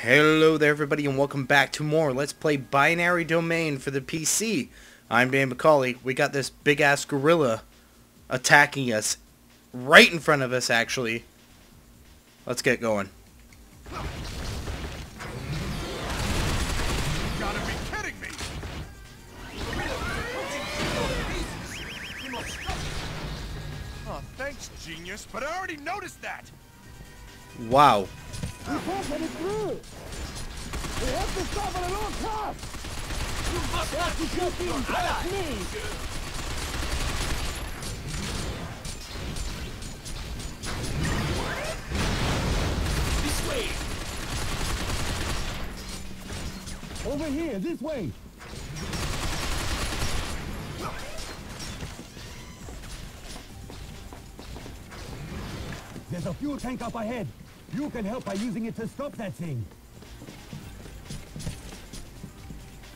Hello there everybody and welcome back to more Let's Play Binary Domain for the PC. I'm Dave McCauley. We got this big ass gorilla attacking us. Right in front of us actually. Let's get going. gotta be kidding me! Oh, thanks, genius, but I already noticed that! Wow. We can't get it through. We have to stop at all costs. You must to just being past me. This way! Over here, this way. There's a fuel tank up ahead. You can help by using it to stop that thing.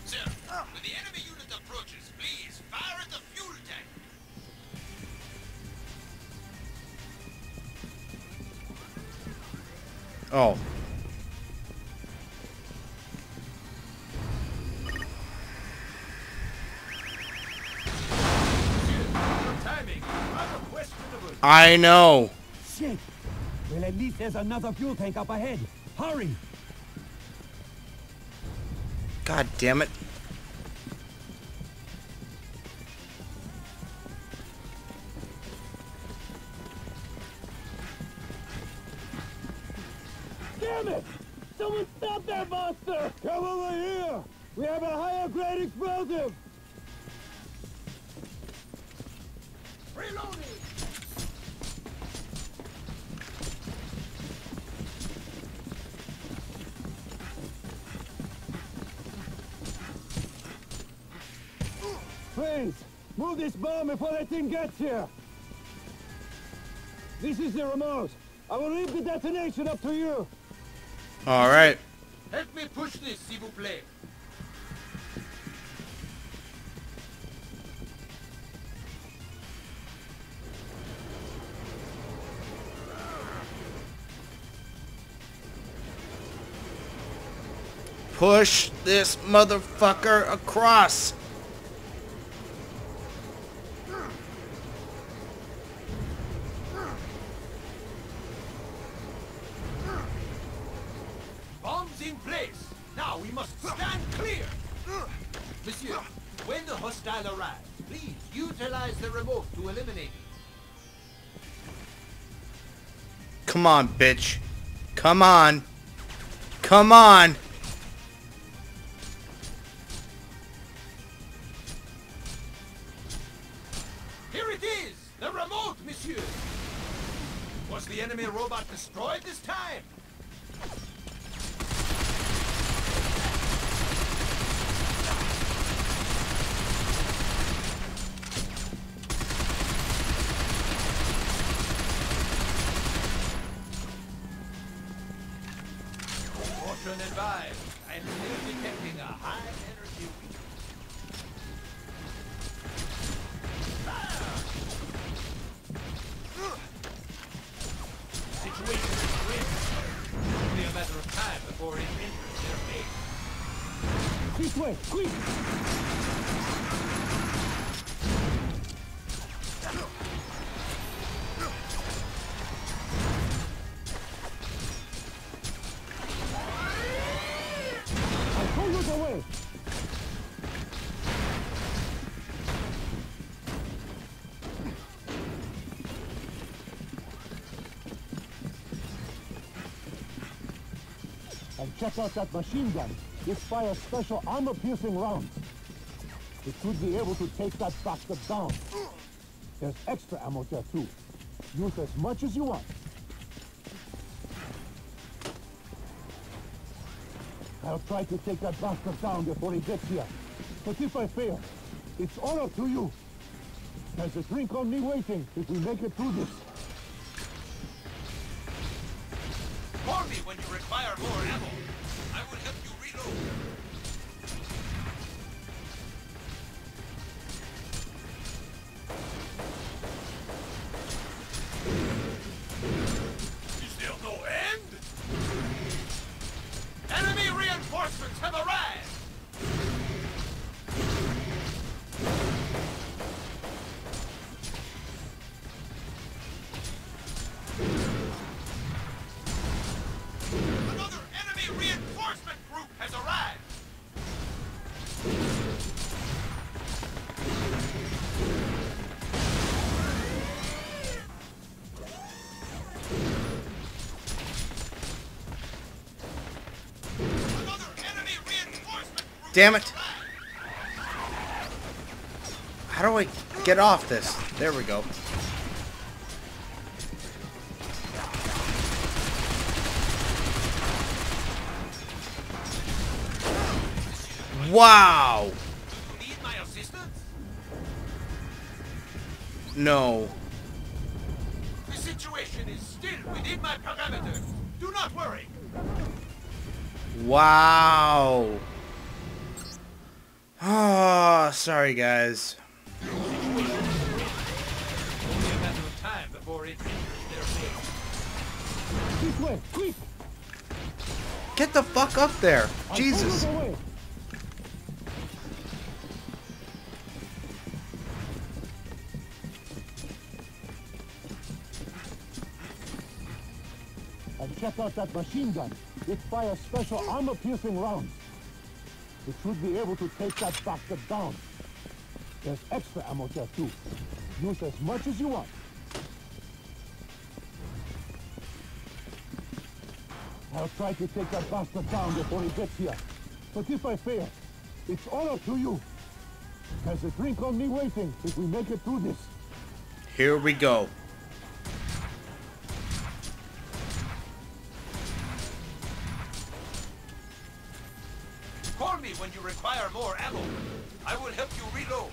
Sir, when the enemy unit approaches, please fire at the fuel tank. Oh. Your timing rather questionable. I know. Shit. At least there's another fuel tank up ahead. Hurry. God damn it. Damn it! Someone stop that monster! Come over here! We have a higher grade explosive! Reloading! Please, move this bomb before that thing gets here! This is the remote. I will leave the detonation up to you. Alright. Help me push this, s'il vous plaît. Push this motherfucker across. In place. Now we must stand clear. Monsieur, when the hostile arrives, please utilize the remote to eliminate it. Come on, bitch. Come on. Come on. Here it is! The remote, monsieur! Was the enemy robot destroyed this time? Way, quick! Check out that machine gun. It fires special armor-piercing rounds. It should be able to take that bastard down. There's extra ammo there too. Use as much as you want. I'll try to take that bastard down before he gets here. But if I fail, it's all up to you. There's a drink on me waiting if we make it through this. Damn it. How do I get off this? There we go. Wow! Do you need my assistance? No. The situation is still within my parameters. Do not worry. Wow. Ah, sorry guys. Only a matter of time before it enters their base. This sorry guys. Get the fuck up there. Jesus. follow the way. And check out that machine gun. It fires special armor-piercing rounds. It should be able to take that bastard down. There's extra ammo there too. Use as much as you want. I'll try to take that bastard down before he gets here. But if I fail, it's all up to you. There's a drink on me waiting if we make it through this. Here we go. Require more ammo. I will help you reload.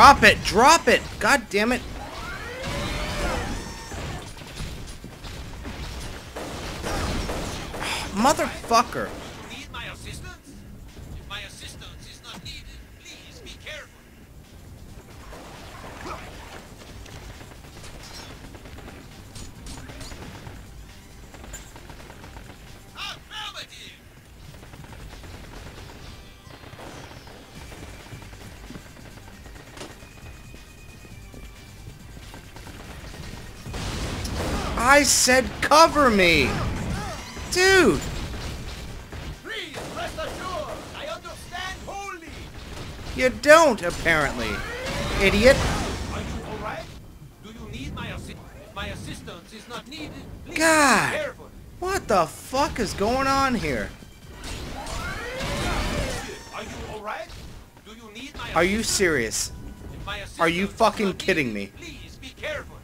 Drop it! Drop it! God damn it! Motherfucker! I said cover me! Dude! Please rest assured, I understand wholly. You don't, apparently. Idiot. Are you all right? Do you need my assistance? My assistance is not needed, please God. What the fuck is going on here? Are you all right? Do you need my Are you serious? Are you fucking kidding me? Please be careful.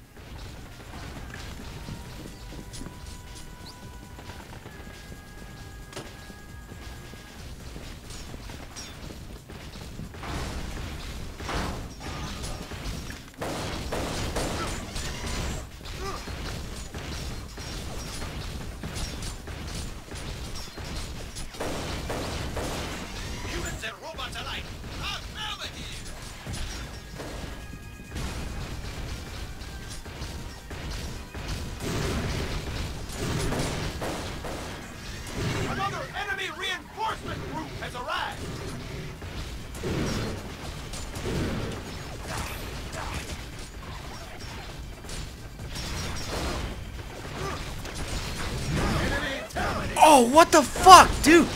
Oh, what the fuck, dude?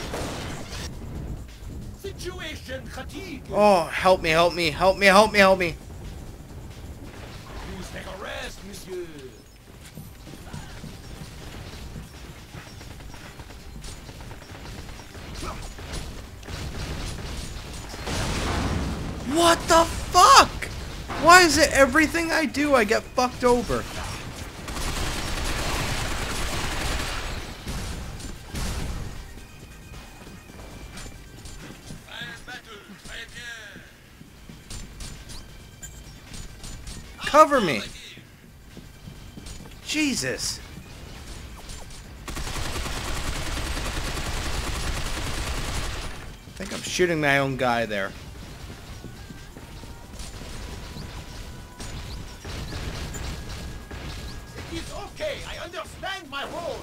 Situation fatigue! Oh, help me, help me, help me, help me, help me. Please take a rest, monsieur. What the fuck? Why is it everything I do I get fucked over? Cover me! Jesus! I think I'm shooting my own guy there. It is okay. I understand my role.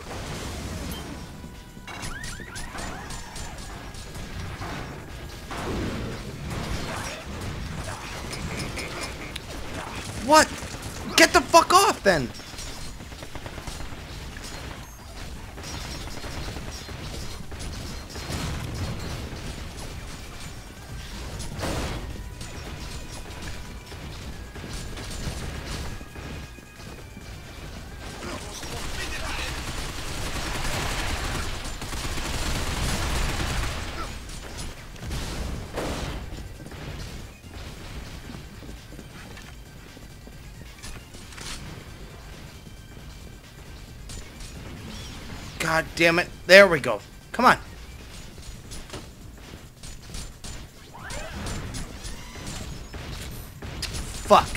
What? Get the fuck off then! God damn it. There we go. Come on. Fuck.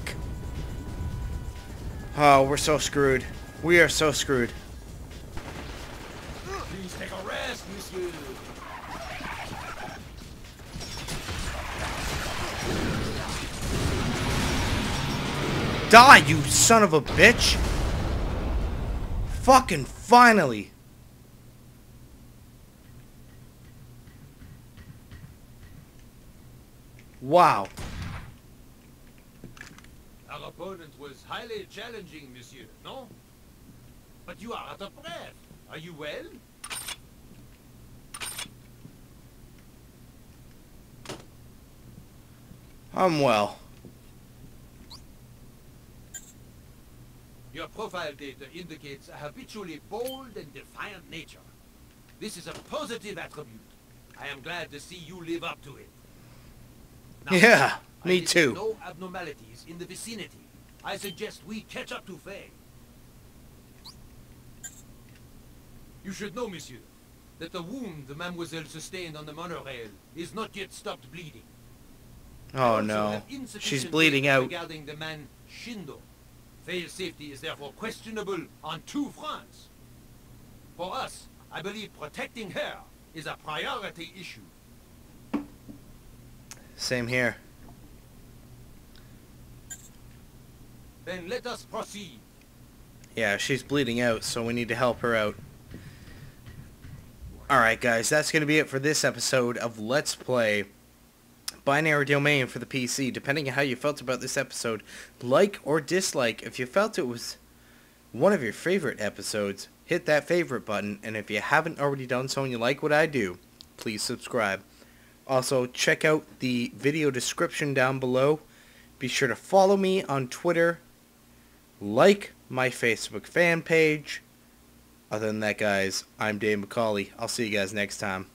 Oh, we're so screwed. We are so screwed. Please take a rest, monsieur. Die, you son of a bitch! Fucking finally! Wow. Opponent was highly challenging, monsieur, no? But you are out of breath. Are you well? I'm well. Your profile data indicates a habitually bold and defiant nature. This is a positive attribute. I am glad to see you live up to it. Now, Yeah, me too. No abnormalities in the vicinity. I suggest we catch up to Faye. You should know, monsieur, that the wound the mademoiselle sustained on the monorail is not yet stopped bleeding. Oh no. She's bleeding out. Regarding the man Shindo. Faye's safety is therefore questionable on two fronts. For us, I believe protecting her is a priority issue. Same here. Then let us proceed. Yeah, she's bleeding out, so we need to help her out. Alright guys, that's going to be it for this episode of Let's Play Binary Domain for the PC. Depending on how you felt about this episode, like or dislike. If you felt it was one of your favorite episodes, hit that favorite button. And if you haven't already done so and you like what I do, please subscribe. Also, check out the video description down below. Be sure to follow me on Twitter. Like my Facebook fan page. Other than that, guys, I'm Dave McCauley. I'll see you guys next time.